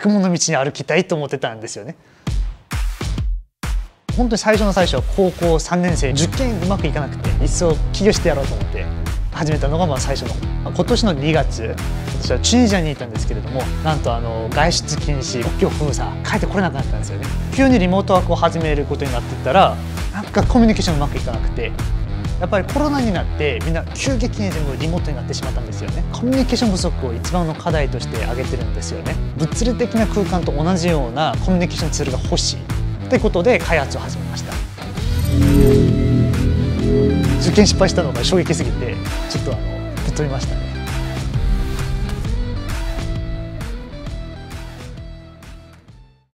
学問の道に歩きたいと思ってたんですよね。本当に最初の最初は高校3年生受験うまくいかなくていっそ起業してやろうと思って始めたのがまあ最初の今年の2月私はチュニジアにいたんですけれどもなんとあの外出禁止国境封鎖帰ってこれなくなったんですよね。急にリモートワークを始めることになってったらなんかコミュニケーションうまくいかなくてやっぱりコロナになってみんな急激に全部リモートになってしまったんですよね。コミュニケーション不足を一番の課題として挙げてるんですよね。物理的な空間と同じようなコミュニケーションツールが欲しいってことで開発を始めました。受験失敗したのが衝撃すぎてちょっとあのぶっ飛びましたね。